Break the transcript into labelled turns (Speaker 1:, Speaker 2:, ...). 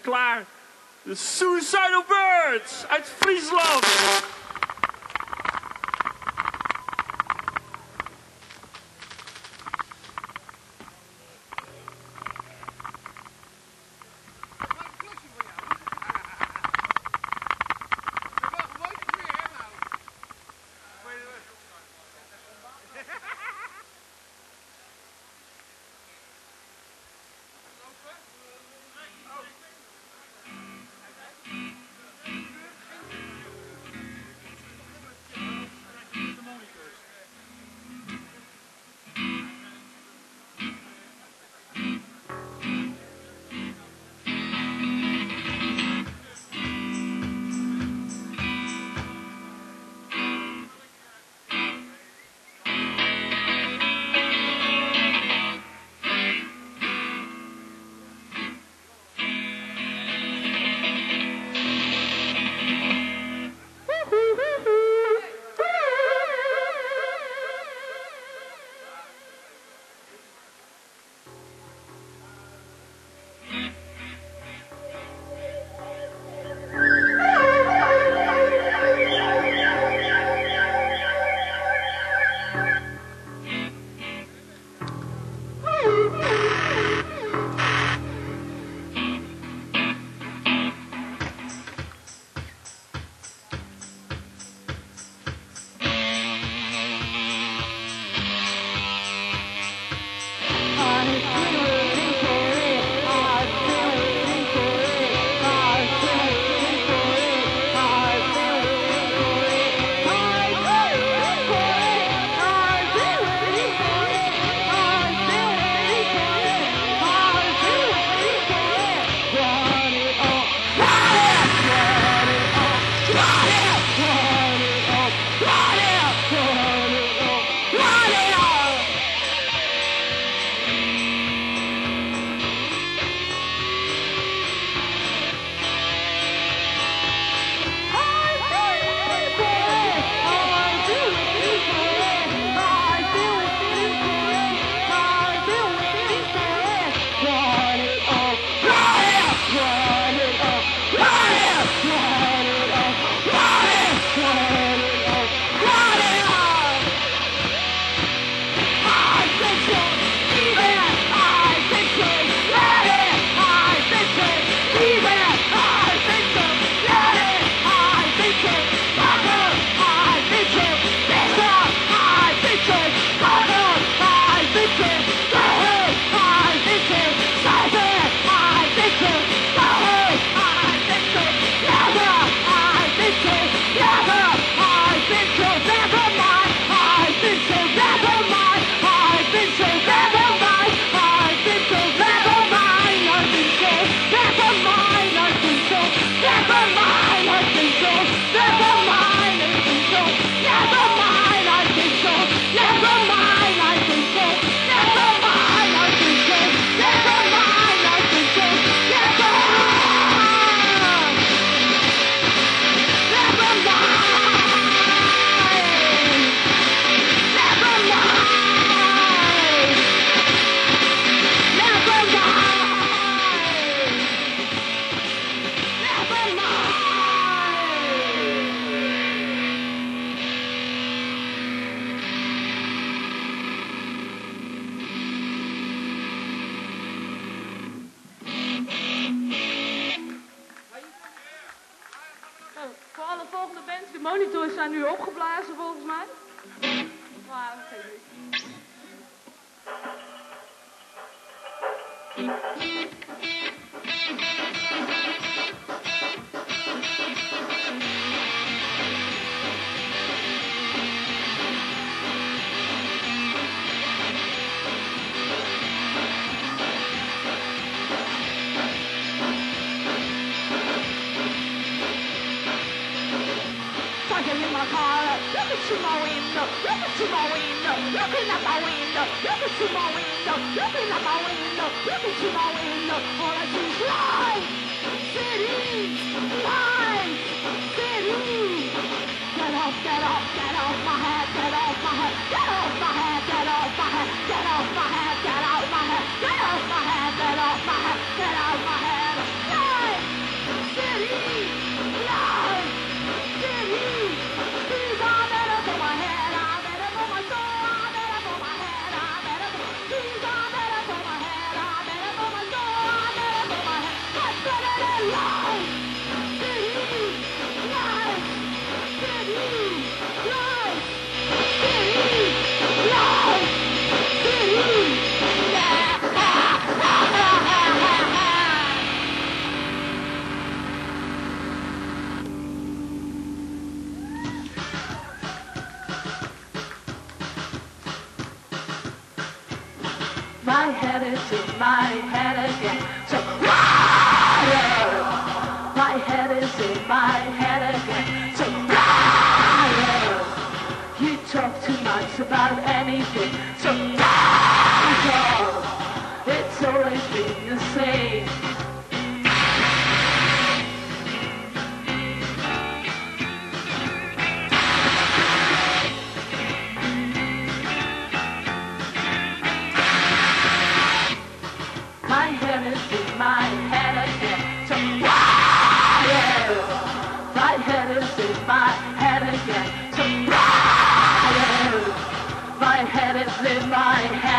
Speaker 1: Klaar. De Suicidal Birds uit Friesland. al volgende band.
Speaker 2: De monitors zijn nu opgeblazen volgens mij.
Speaker 3: Driving in my car, looking through my window, looking through my window, looking at my window, looking through my window, looking at my window, looking through my window. All I see is light, city, light, head
Speaker 1: is in my head again. So fire. My head is in my head again. So fire. You talk too much about anything. So fire. It's always been the same. My head head is in my head